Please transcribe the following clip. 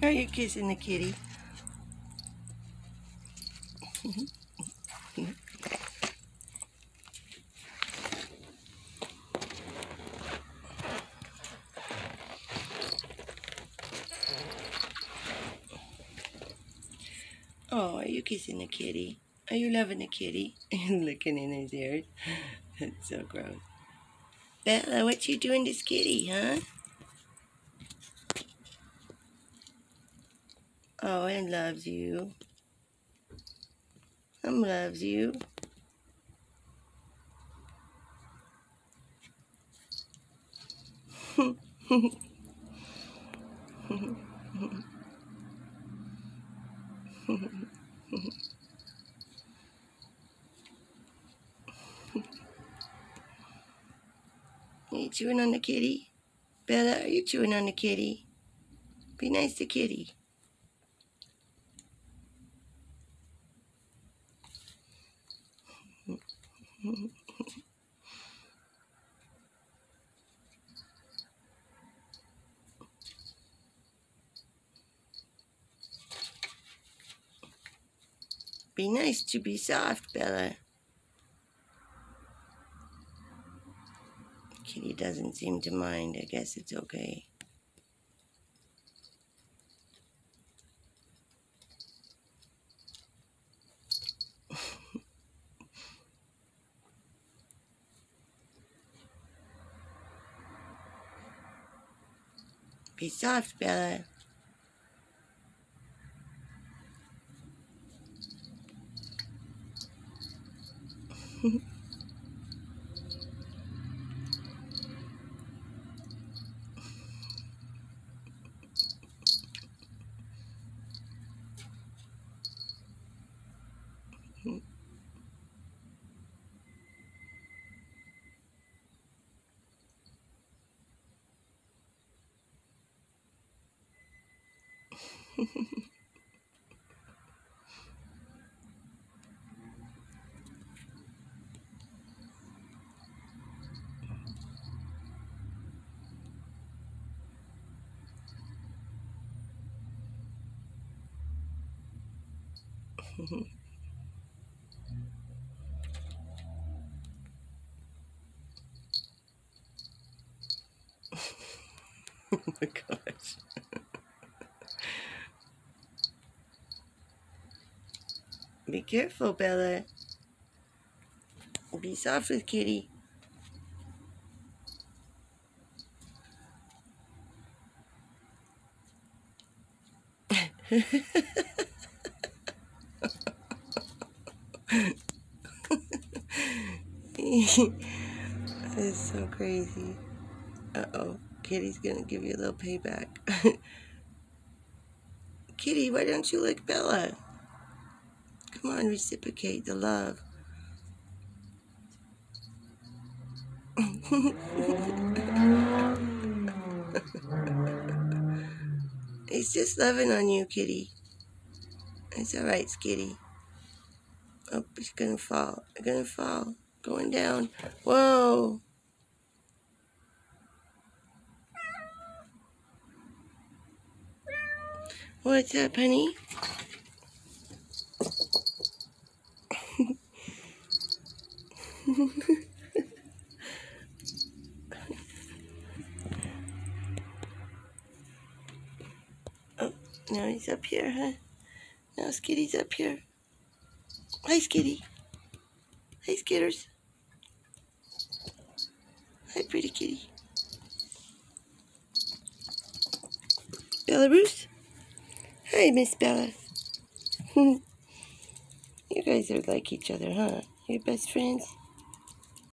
Are you kissing the kitty? oh, are you kissing the kitty? Are you loving the kitty? And looking in his ears. That's so gross. Bella, what you doing to this kitty, huh? Oh, and loves you. Um loves you. Are you chewing on the kitty? Bella, are you chewing on the kitty? Be nice to kitty. Be nice to be soft, Bella. Kitty doesn't seem to mind. I guess it's okay. Be soft, Bella. oh my gosh. Be careful, Bella. Be soft with Kitty. it's so crazy. Uh-oh. Kitty's gonna give you a little payback. Kitty, why don't you lick Bella? Come on, reciprocate the love. He's just loving on you, kitty. It's alright, Skitty. Oh, he's gonna fall. You're gonna fall. Going down. Whoa. What's up, honey? Oh, now he's up here, huh? Now Skitty's up here. Hi, Skitty. Hi, Skitters. Hi, pretty kitty. Belarus? Hi, Miss Bella. you guys are like each other, huh? You're best friends?